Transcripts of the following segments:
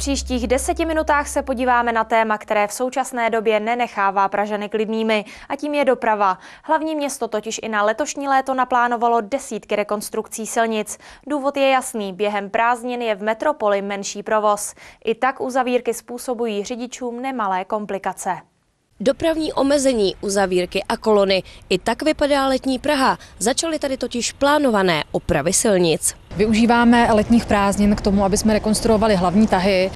příštích deseti minutách se podíváme na téma, které v současné době nenechává Pražany klidnými, a tím je doprava. Hlavní město totiž i na letošní léto naplánovalo desítky rekonstrukcí silnic. Důvod je jasný, během prázdnin je v metropoli menší provoz. I tak uzavírky způsobují řidičům nemalé komplikace. Dopravní omezení, uzavírky a kolony. I tak vypadá letní Praha. Začaly tady totiž plánované opravy silnic. Využíváme letních prázdnin k tomu, aby jsme rekonstruovali hlavní tahy.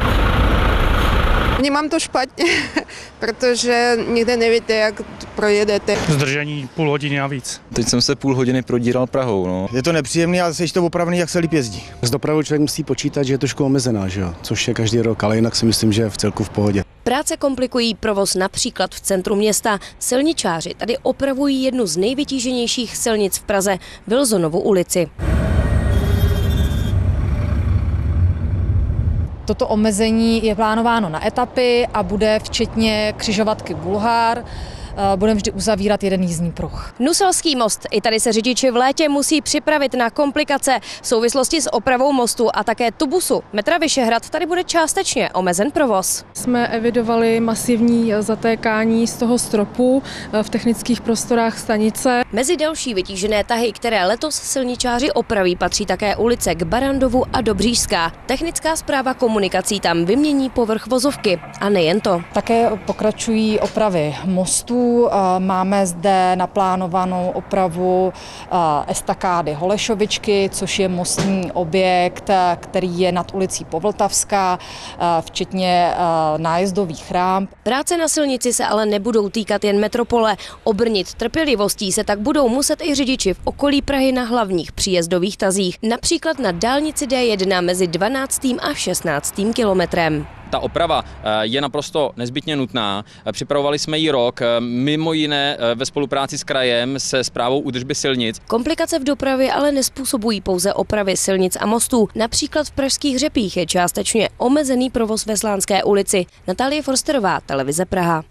Vnímám to špatně, protože nikde nevíte, jak projedete. Zdržení půl hodiny a víc. Teď jsem se půl hodiny prodíral Prahou. No. Je to nepříjemný, ale jsi to opravný, jak se líp jezdí. Z dopravou člověk musí počítat, že je trošku omezená, že jo? což je každý rok, ale jinak si myslím, že je v celku v pohodě. Práce komplikují provoz například v centru města. Silničáři tady opravují jednu z nejvytíženějších silnic v Praze, Vilzonovu ulici. Toto omezení je plánováno na etapy a bude včetně křižovatky Bulhár. Eh, budeme vždy uzavírat jeden jízdní pruh. Nuselský most. I tady se řidiči v létě musí připravit na komplikace v souvislosti s opravou mostu a také tubusu. Metra Vyšehrad tady bude částečně omezen provoz. Jsme evidovali masivní zatékání z toho stropu eh, v technických prostorách stanice. Mezi další vytížené tahy, které letos silničáři opraví, patří také ulice k Barandovu a Dobřížská. Technická zpráva komunikací tam vymění povrch vozovky. A nejen to. Také pokračují opravy mostů Máme zde naplánovanou opravu estakády Holešovičky, což je mostní objekt, který je nad ulicí Povltavská, včetně nájezdových rám. Práce na silnici se ale nebudou týkat jen metropole. Obrnit trpělivostí se tak budou muset i řidiči v okolí Prahy na hlavních příjezdových tazích, například na dálnici D1 mezi 12. a 16. kilometrem ta oprava eh, je naprosto nezbytně nutná. Eh, připravovali jsme ji rok, eh, mimo jiné ve spolupráci s krajem se zprávou údržby silnic. Komplikace v dopravě ale nespůsobují pouze opravy silnic a mostů. Například v Pražských řepích je částečně omezený provoz ve Slánské ulici. Natálie Forsterová, televize Praha.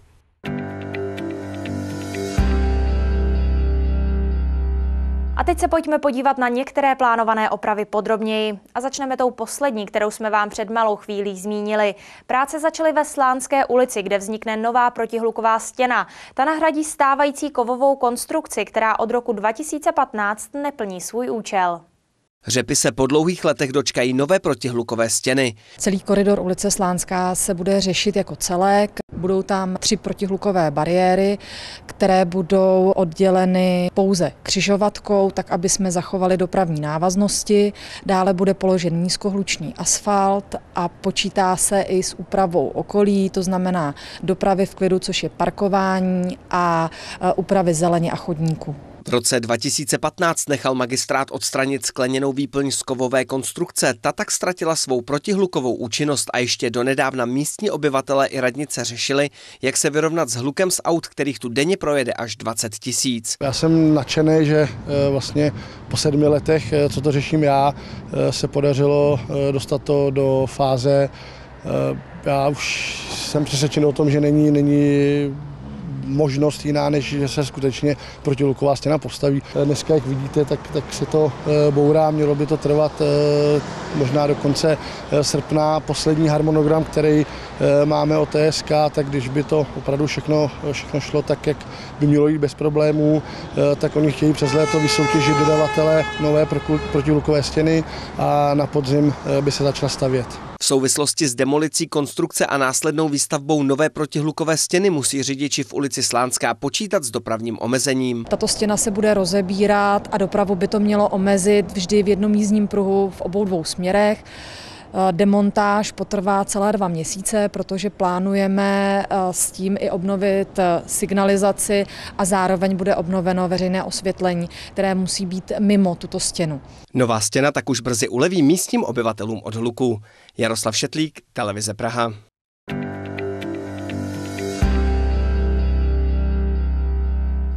A teď se pojďme podívat na některé plánované opravy podrobněji. A začneme tou poslední, kterou jsme vám před malou chvílí zmínili. Práce začaly ve Slánské ulici, kde vznikne nová protihluková stěna. Ta nahradí stávající kovovou konstrukci, která od roku 2015 neplní svůj účel. Řepy se po dlouhých letech dočkají nové protihlukové stěny. Celý koridor ulice Slánská se bude řešit jako celek. Budou tam tři protihlukové bariéry, které budou odděleny pouze křižovatkou, tak aby jsme zachovali dopravní návaznosti. Dále bude položen nízkohlučný asfalt a počítá se i s úpravou okolí, to znamená dopravy v klidu, což je parkování a úpravy zeleně a chodníků. V roce 2015 nechal magistrát odstranit skleněnou výplň z kovové konstrukce. Ta tak ztratila svou protihlukovou účinnost a ještě donedávna místní obyvatele i radnice řešili, jak se vyrovnat s hlukem z aut, kterých tu denně projede až 20 tisíc. Já jsem nadšený, že eh, vlastně po sedmi letech, eh, co to řeším já, eh, se podařilo dostat to do fáze já už jsem přesvědčen o tom, že není, není možnost jiná, než že se skutečně protiluková stěna postaví. Dneska, jak vidíte, tak, tak se to eh, bourá, mělo by to trvat eh, možná do konce eh, srpna. Poslední harmonogram, který máme o TSK, tak když by to opravdu všechno, všechno šlo tak, jak by mělo jít bez problémů, tak oni chtějí přes léto vysoutěžit dodavatele nové protilukové stěny a na podzim by se začala stavět. V souvislosti s demolicí konstrukce a následnou výstavbou nové protihlukové stěny musí řidiči v ulici Slánská počítat s dopravním omezením. Tato stěna se bude rozebírat a dopravu by to mělo omezit vždy v jednom jízdním pruhu v obou dvou směrech. Eh, demontáž potrvá celé dva měsíce, protože plánujeme eh, s tím i obnovit eh, signalizaci a zároveň bude obnoveno veřejné osvětlení, které musí být mimo tuto stěnu. Nová stěna tak už brzy uleví místním obyvatelům od hluku. Jaroslav Šetlík, Televize Praha.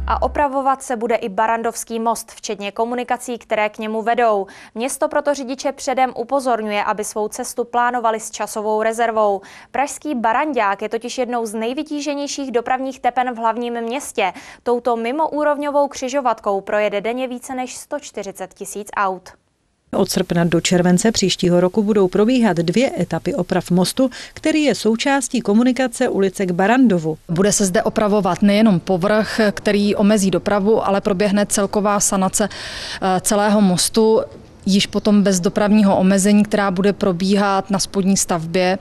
A opravovat se bude i Barandovský most, včetně komunikací, které k němu vedou. Město proto řidiče předem upozorňuje, aby svou cestu plánovali s časovou rezervou. Pražský Barandák je totiž jednou z nejvytíženějších dopravních tepen v hlavním městě. Touto mimoúrovňovou křižovatkou projede denně více než 140 tisíc aut. Od srpna do července příštího roku budou probíhat dvě etapy oprav mostu, který je součástí komunikace ulice k Barandovu. Bude se zde opravovat nejenom povrch, který omezí dopravu, ale proběhne celková sanace eh, celého mostu již potom bez dopravního omezení, která bude probíhat na spodní stavbě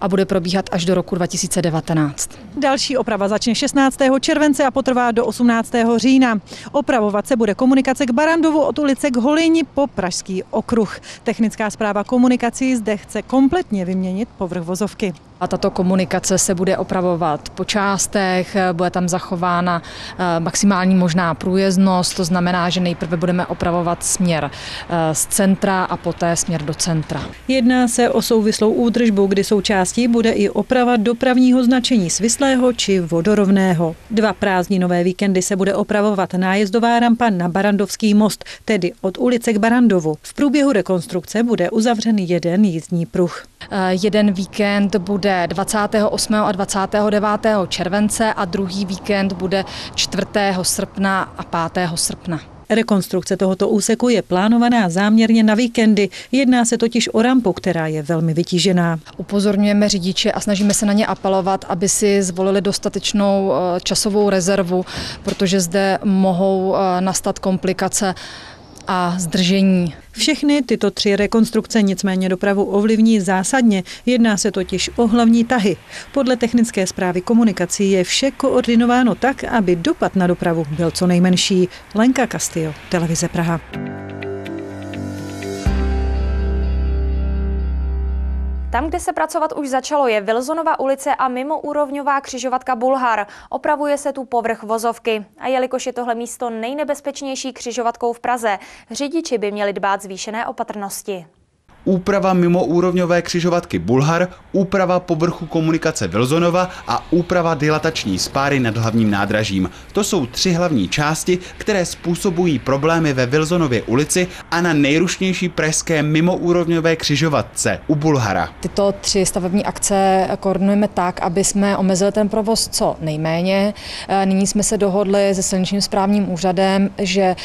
a bude probíhat až do roku 2019. Další oprava začne 16. července a potrvá do 18. října. Opravovat se bude komunikace k Barandovu od ulice k Holini po Pražský okruh. Technická zpráva komunikací zde chce kompletně vyměnit povrch vozovky. A tato komunikace se bude opravovat po částech, bude tam zachována eh, maximální možná průjezdnost, to znamená, že nejprve budeme opravovat směr eh, z centra a poté směr do centra. Jedná se o souvislou údržbu, kdy součástí bude i oprava dopravního značení svislého či vodorovného. Dva prázdninové víkendy se bude opravovat nájezdová rampa na Barandovský most, tedy od ulice k Barandovu. V průběhu rekonstrukce bude uzavřen jeden jízdní pruh. Eh, jeden víkend bude 28. a 29. července a druhý víkend bude 4. srpna a 5. srpna. Rekonstrukce tohoto úseku je plánovaná záměrně na víkendy. Jedná se totiž o rampu, která je velmi vytížená. Upozorňujeme řidiče a snažíme se na ně apelovat, aby si zvolili dostatečnou eh, časovou rezervu, protože zde mohou eh, nastat komplikace a zdržení. Všechny tyto tři rekonstrukce nicméně dopravu ovlivní zásadně. Jedná se totiž o hlavní tahy. Podle technické zprávy komunikací je vše koordinováno tak, aby dopad na dopravu byl co nejmenší. Lenka Castillo, Televize Praha. Tam, kde se pracovat už začalo, je Vilzonova ulice a mimoúrovňová křižovatka Bulhar. Opravuje se tu povrch vozovky. A jelikož je tohle místo nejnebezpečnější křižovatkou v Praze, řidiči by měli dbát zvýšené opatrnosti úprava mimoúrovňové křižovatky Bulhar, úprava povrchu komunikace Vilzonova a úprava dilatační spáry nad hlavním nádražím. To jsou tři hlavní části, které způsobují problémy ve Vilzonově ulici a na nejrušnější pražské mimoúrovňové křižovatce u Bulhara. Tyto tři stavební akce koordinujeme tak, aby jsme omezili ten provoz co nejméně. E, nyní jsme se dohodli se silničním správním úřadem, že e,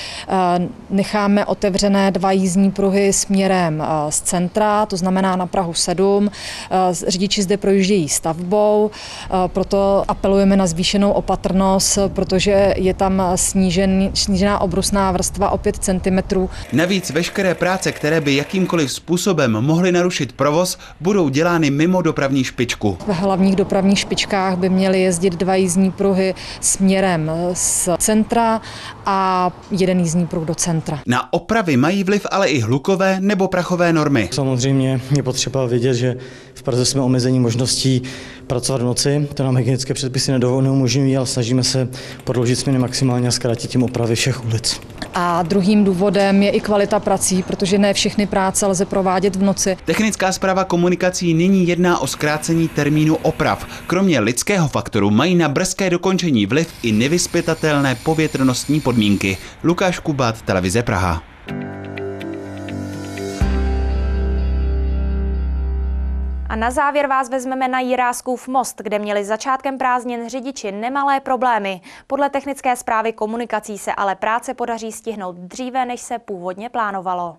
necháme otevřené dva jízdní pruhy směrem e, z centra, to znamená na Prahu 7. Eh, řidiči zde projíždějí stavbou, eh, proto apelujeme na zvýšenou opatrnost, protože je tam snížen, snížená obrusná vrstva o 5 cm. Navíc veškeré práce, které by jakýmkoliv způsobem mohly narušit provoz, budou dělány mimo dopravní špičku. V hlavních dopravních špičkách by měly jezdit dva jízdní pruhy směrem z centra a jeden jízdní pruh do centra. Na opravy mají vliv ale i hlukové nebo prachové normy normy. Samozřejmě je potřeba vědět, že v Praze jsme omezení možností pracovat v noci. To nám hygienické předpisy neumožňují, ale snažíme se prodloužit směny maximálně a zkrátit tím opravy všech ulic. A druhým důvodem je i kvalita prací, protože ne všechny práce lze provádět v noci. Technická zpráva komunikací nyní jedná o zkrácení termínu oprav. Kromě lidského faktoru mají na brzké dokončení vliv i nevyspětatelné povětrnostní podmínky. Lukáš Kubat, Televize Praha. Na závěr vás vezmeme na Jiráskův most, kde měli začátkem prázdnin řidiči nemalé problémy. Podle technické zprávy komunikací se ale práce podaří stihnout dříve, než se původně plánovalo.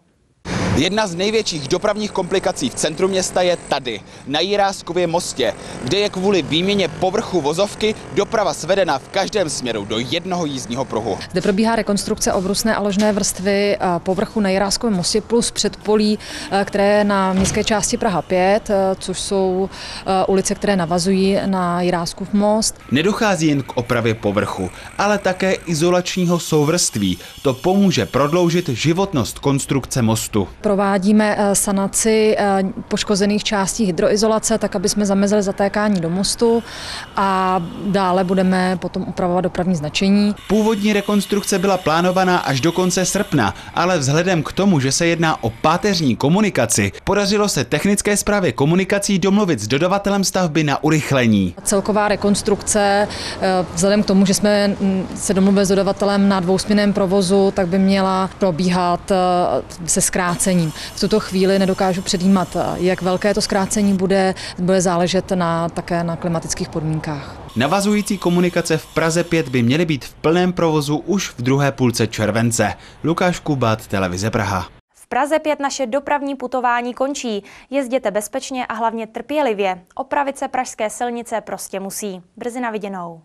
Jedna z největších dopravních komplikací v centru města je tady, na Jiráskově mostě, kde je kvůli výměně povrchu vozovky doprava svedena v každém směru do jednoho jízdního pruhu. Zde probíhá rekonstrukce obrusné a ložné vrstvy povrchu na Jiráskovém mostě plus předpolí, eh, které je na městské části Praha 5, eh, což jsou ulice, které navazují na Jiráskův most. Nedochází jen k opravě povrchu, ale také izolačního souvrství. To pomůže prodloužit životnost konstrukce mostu. Provádíme eh, sanaci eh, poškozených částí hydroizolace, tak aby jsme zamezili zatékání do mostu a dále budeme potom upravovat dopravní značení. Původní rekonstrukce byla plánovaná až do konce srpna, ale vzhledem k tomu, že se jedná o páteřní komunikaci, podařilo se technické zprávě komunikací domluvit s dodavatelem stavby na urychlení. Celková rekonstrukce, eh, vzhledem k tomu, že jsme mm, se domluvili s dodavatelem na dvousměnném provozu, tak by měla probíhat se zkrácením zkrácením. V tuto chvíli nedokážu předjímat, jak velké to zkrácení bude, bude záležet na, také na klimatických podmínkách. Navazující komunikace v Praze 5 by měly být v plném provozu už v druhé půlce července. Lukáš Kubat, Televize Praha. V Praze 5 naše dopravní putování končí. Jezděte bezpečně a hlavně trpělivě. Opravit se pražské silnice prostě musí. Brzy na viděnou.